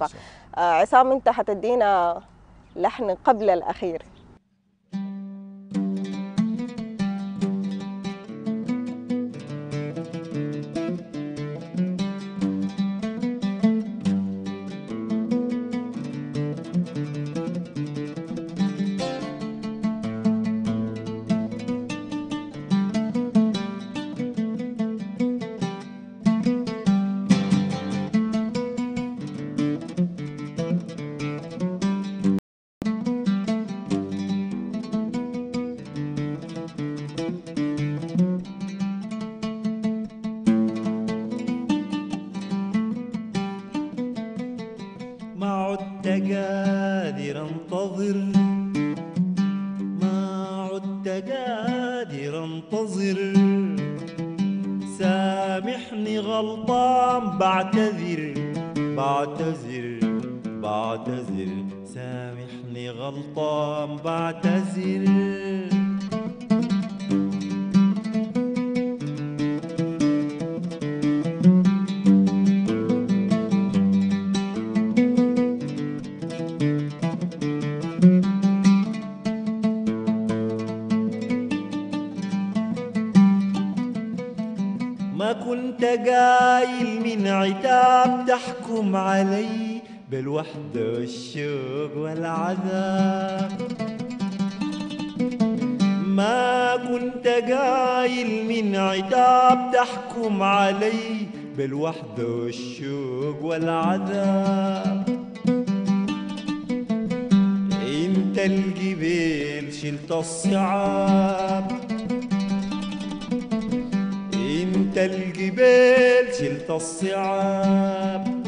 آه عصام انت حتدينا لحن قبل الأخير. انتظر سامحني غلطان بعتذر بعتذر بعتذر. سامحني غلطان بعتذر. قايل من عتاب تحكم علي بالوحدة والشوق والعذاب. ما كنت قايل من عتاب تحكم علي بالوحدة والشوق والعذاب. انت الجبال شلت الصعاب. انت الجبال شلت الصعاب.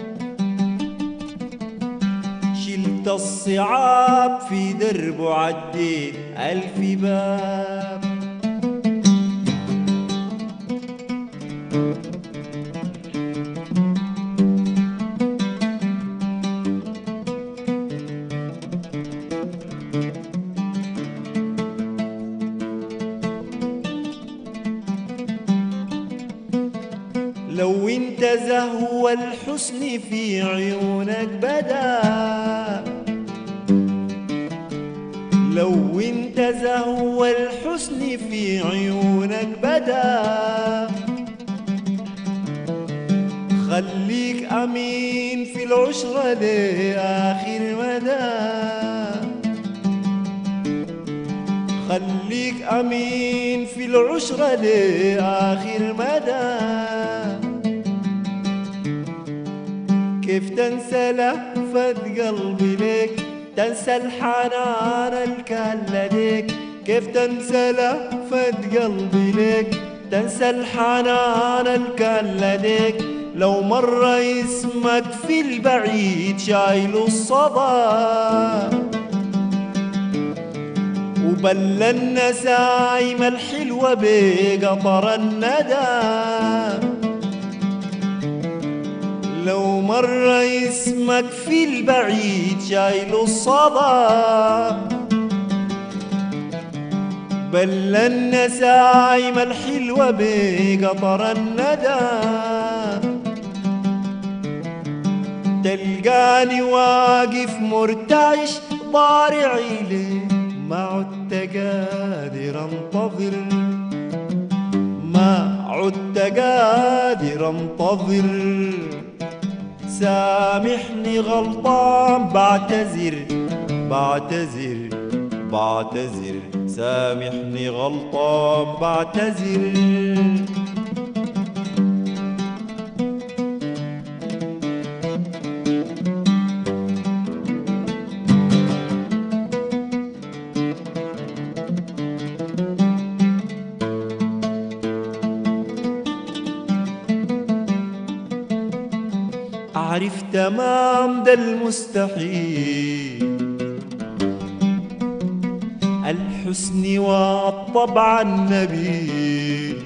شلت الصعاب في درب وعديت ألف باب. لو انت زهو الحسن في عيونك بدا. لو انت زهو الحسن في عيونك بدا. خليك أمين في العشرة لآخر مدى. خليك أمين في العشرة لآخر مدى. كيف تنسى لهفة قلبي ليك؟ تنسى الحنان الكان لديك كيف تنسى لهفة قلبي ليك؟ تنسى الحنان الكان لديك لو مر اسمك في البعيد شايل الصدى وبل النسايم الحلوة بقطر الندى. لو مر اسمك في البعيد شايل الصدى. بل النسايم الحلوة بقطر الندى. تلقاني واقف مرتعش ضارعي ليه ما عدت قادر انتظر. ما عدت قادر انتظر. سامحني غلطان بعتذر بعتذر بعتذر. سامحني غلطان بعتذر. تمام ده المستحيل. الحسن والطبع النبيل.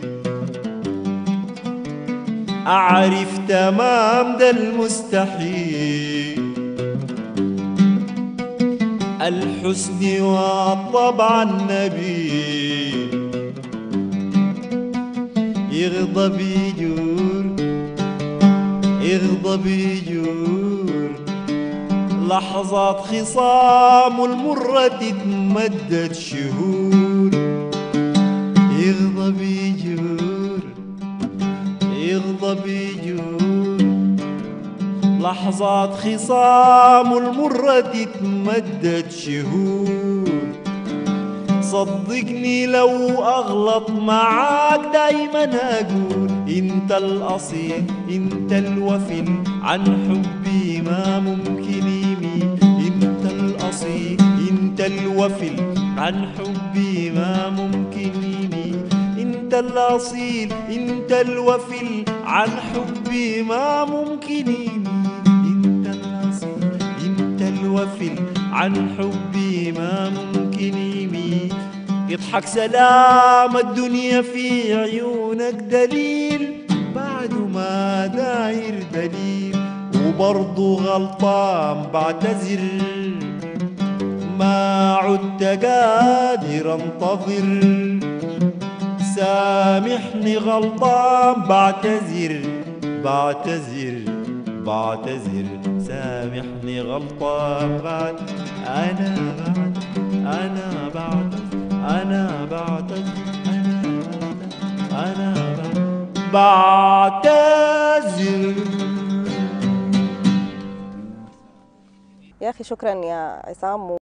أعرف تمام ده المستحيل. الحسن والطبع النبيل. يغضب يجور يغضب يجور لحظات خصام المرة تتمدد شهور يغضب يجور يغضب يجور لحظات خصام المرة تتمدد شهور صدقني لو أغلط معاك دايما أقول إنت الأصيل إنت الوفي عن حبي ما ممكن يميل. إنت الأصيل إنت الوفي عن حبي ما ممكن يميل. إنت الأصيل إنت الوفي عن حبي ما ممكن يميل. إنت الأصيل إنت الوفي عن حبي ما ممكن يميل يضحك سلام الدنيا في عيونك دليل. بعد ما داير دليل وبرضه غلطان بعتذر. ما عدت قادر انتظر. سامحني غلطان بعتذر. بعتذر بعتذر. سامحني غلطان بعد. أنا بعد أنا بعد. أنا بعتذر أنا بعتذر يا أخي شكرا يا عصام.